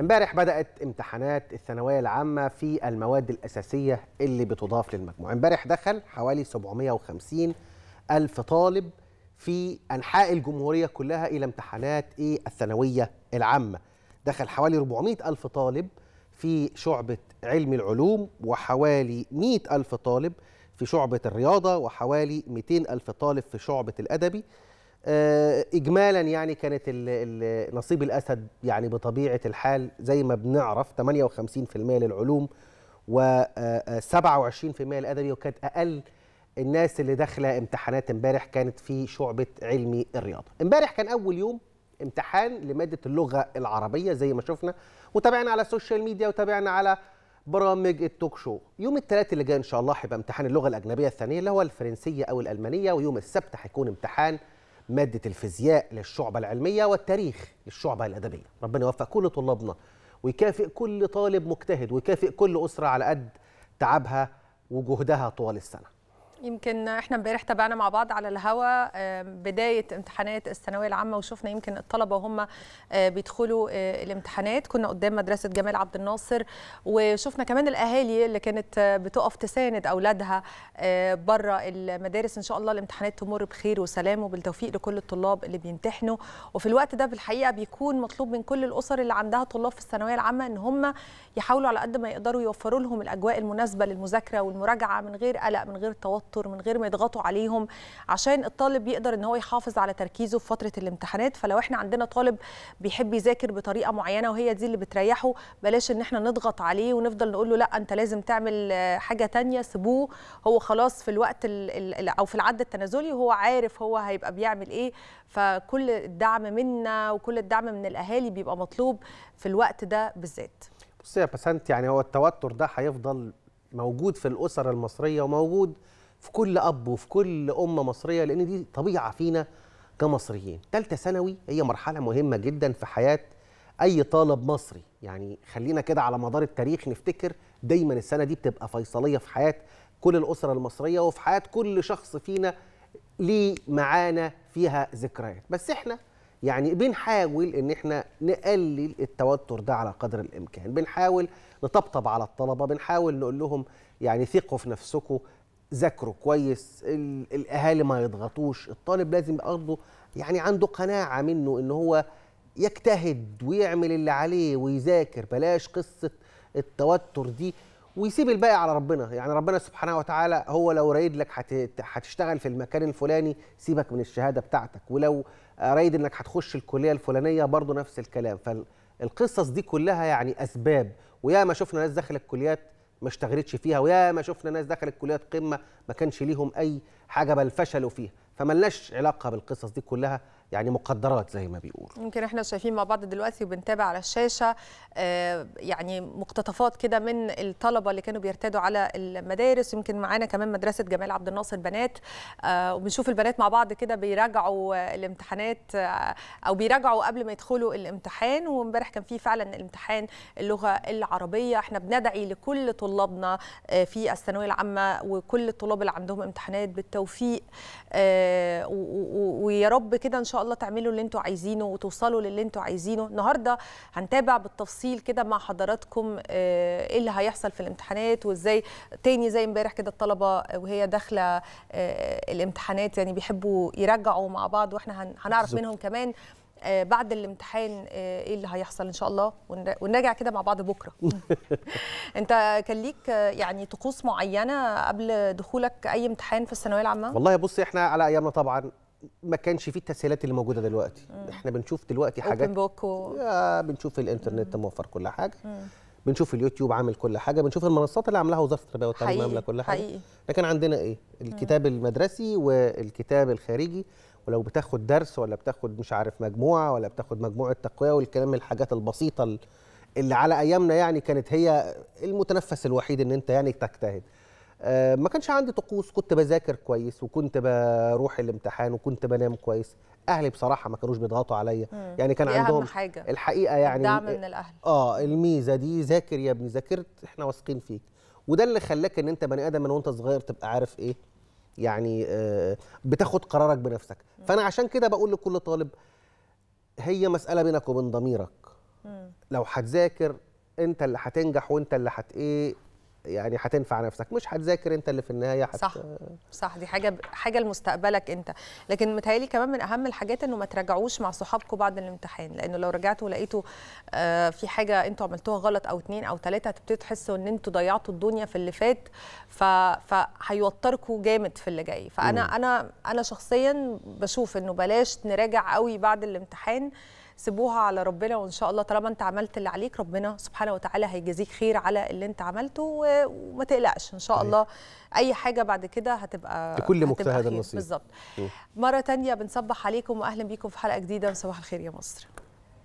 امبارح بدأت امتحانات الثانوية العامة في المواد الأساسية اللي بتضاف للمجموع. امبارح دخل حوالي 750 ألف طالب في أنحاء الجمهورية كلها إلى امتحانات إيه الثانوية العامة. دخل حوالي 400 ألف طالب في شعبة علم العلوم وحوالي 100 ألف طالب في شعبة الرياضة وحوالي 200 ألف طالب في شعبة الأدبي. آه، اجمالا يعني كانت نصيب الأسد يعني بطبيعة الحال زي ما بنعرف 58% للعلوم و27% للأدبي وكانت أقل الناس اللي داخلة امتحانات امبارح كانت في شعبة علمي الرياضة. امبارح كان أول يوم امتحان لمادة اللغة العربية زي ما شفنا وتابعنا على ال social media وتابعنا على برامج ال talk show يوم الثلاث اللي جاي إن شاء الله هيبقى امتحان اللغة الأجنبية الثانية اللي هو الفرنسية أو الألمانية ويوم السبت هيكون امتحان مادة الفيزياء للشعبة العلمية والتاريخ للشعبه الأدبية. ربنا يوفق كل طلابنا ويكافئ كل طالب مجتهد ويكافئ كل أسرة على قد تعبها وجهدها طوال السنة. يمكن إحنا امبارح تابعنا مع بعض على الهوا بداية امتحانات الثانوية العامة وشفنا يمكن الطلبة وهم آه، بيدخلوا آه، الامتحانات. كنا قدام مدرسة جمال عبد الناصر وشفنا كمان الأهالي اللي كانت آه، بتقف تساند أولادها بره المدارس. إن شاء الله الامتحانات تمر بخير وسلام وبالتوفيق لكل الطلاب اللي بيمتحنوا. وفي الوقت ده بالحقيقة بيكون مطلوب من كل الأسر اللي عندها طلاب في الثانوية العامة إن هم يحاولوا على قد ما يقدروا يوفروا لهم الأجواء المناسبة للمذاكرة والمراجعة من غير قلق من غير توتر. من غير ما يضغطوا عليهم عشان الطالب يقدر إن هو يحافظ على تركيزه في فترة الامتحانات. فلو إحنا عندنا طالب بيحب يذاكر بطريقة معينة وهي دي اللي بتريحه بلاش إن إحنا نضغط عليه ونفضل نقول له لا أنت لازم تعمل حاجة تانية سيبوه. هو خلاص في الوقت ال ال أو في العد التنازلي وهو عارف هو هيبقى بيعمل إيه. فكل الدعم منا وكل الدعم من الأهالي بيبقى مطلوب في الوقت ده بالذات. بصي يا بسنت يعني هو التوتر ده هيفضل موجود في الأسر المصرية وموجود في كل أب وفي كل ام مصرية لأن دي طبيعة فينا كمصريين. ثالثه ثانوي هي مرحلة مهمة جدا في حياة أي طالب مصري. يعني خلينا كده على مدار التاريخ نفتكر دايما السنة دي بتبقى فيصلية في حياة كل الأسرة المصرية وفي حياة كل شخص فينا ليه معانا فيها ذكريات. بس إحنا يعني بنحاول إن إحنا نقلل التوتر ده على قدر الإمكان. بنحاول نطبطب على الطلبة بنحاول نقول لهم يعني ثقوا في نفسكم ذاكروا كويس ال- الأهالي ما يضغطوش الطالب لازم برضه يعني عنده قناعة منه إن هو يجتهد ويعمل اللي عليه ويذاكر بلاش قصة التوتر دي ويسيب الباقي على ربنا. يعني ربنا سبحانه وتعالى هو لو رايد لك هت- هتشتغل في المكان الفلاني سيبك من الشهادة بتاعتك ولو رايد إنك هتخش الكلية الفلانية برضه نفس الكلام. فالقصص دي كلها يعني أسباب. ويا ما شفنا ناس دخلت كليات ما اشتغلتش فيها ويا ما شفنا ناس دخلت كليات قمة ما كانش ليهم أي حاجة بل فشلوا فيها. فملناش علاقة بالقصص دي كلها. يعني مقدرات زي ما بيقولوا. يمكن إحنا شايفين مع بعض دلوقتي وبنتابع على الشاشة آه، يعني مقتطفات كده من الطلبة اللي كانوا بيرتادوا على المدارس. يمكن معانا كمان مدرسة جمال عبد الناصر بنات آه، وبنشوف البنات مع بعض كده بيراجعوا الامتحانات آه، أو بيراجعوا قبل ما يدخلوا الامتحان. وامبارح كان في فعلا الامتحان اللغة العربية. إحنا بندعي لكل طلابنا في الثانوية العامة وكل الطلاب اللي عندهم امتحانات بالتوفيق ويا رب كده إن شاء الله تعملوا اللي أنتوا عايزينه وتوصلوا للي أنتوا عايزينه. النهارده هنتابع بالتفصيل كده مع حضراتكم آه، إيه اللي هيحصل في الامتحانات وإزاي تاني زي امبارح كده الطلبة وهي داخلة آه، الامتحانات يعني بيحبوا يرجعوا مع بعض وإحنا هن- هنعرف. منهم كمان آه، بعد الامتحان إيه اللي هيحصل إن شاء الله. ونر- ونراجع كده مع بعض بكرة. أنت كان ليك يعني طقوس معينة قبل دخولك أي امتحان في الثانوية العامة؟ والله بصي إحنا على أيامنا طبعا ما كانش فيه التسهيلات اللي موجودة دلوقتي. إحنا بنشوف دلوقتي حاجات بوك و... بنشوف الإنترنت موفر كل حاجة. بنشوف اليوتيوب عامل كل حاجة. بنشوف المنصات اللي عاملاها وزارة التربية والتعليم عاملة كل حاجة. حقيقي. لكن عندنا إيه؟ الكتاب المدرسي والكتاب الخارجي. ولو بتاخد درس ولا بتاخد مش عارف مجموعة ولا بتاخد مجموعة تقوية والكلام الحاجات البسيطة ال- اللي على أيامنا يعني كانت هي المتنفس الوحيد إن أنت يعني تجتهد. ما كانش عندي طقوس. كنت بذاكر كويس وكنت بروح الامتحان وكنت بنام كويس. أهلي بصراحة ما كانوش بيضغطوا عليا. يعني كان عندهم حاجة. الحقيقة يعني الدعم من الأهل. آه الميزة دي ذاكر يا ابني ذاكرت إحنا واثقين فيك. وده اللي خلاك إن أنت بني آدم من وأنت صغير تبقى عارف إيه؟ يعني آه بتاخد قرارك بنفسك. فأنا عشان كده بقول لكل طالب هي مسألة بينك وبين ضميرك. لو هتذاكر أنت اللي هتنجح وأنت اللي هت إيه؟ يعني هتنفع نفسك. مش هتذاكر انت اللي في النهاية هت... صح. صح. دي حاجة حاجة لمستقبلك انت. لكن متهيألي كمان من أهم الحاجات إنه ما تراجعوش مع صحابكم بعد الامتحان. لأنه لو رجعتوا ولقيتوا آه في حاجة أنتوا عملتوها غلط أو اتنين أو تلاتة هتبتدوا تحسوا إن أنتوا ضيعتوا الدنيا في اللي فات. ف... فهيوتركوا جامد في اللي جاي. فأنا مم. أنا أنا شخصيا بشوف إنه بلاش نراجع قوي بعد الامتحان. سيبوها على ربنا وإن شاء الله طالما أنت عملت اللي عليك ربنا سبحانه وتعالى هيجازيك خير على اللي أنت عملته وما تقلقش إن شاء صحيح. الله أي حاجة بعد كده هتبقى لكل مجتهد. نصيب. بالظبط. مرة تانية بنصبح عليكم واهلا بيكم في حلقة جديدة من صباح الخير يا مصر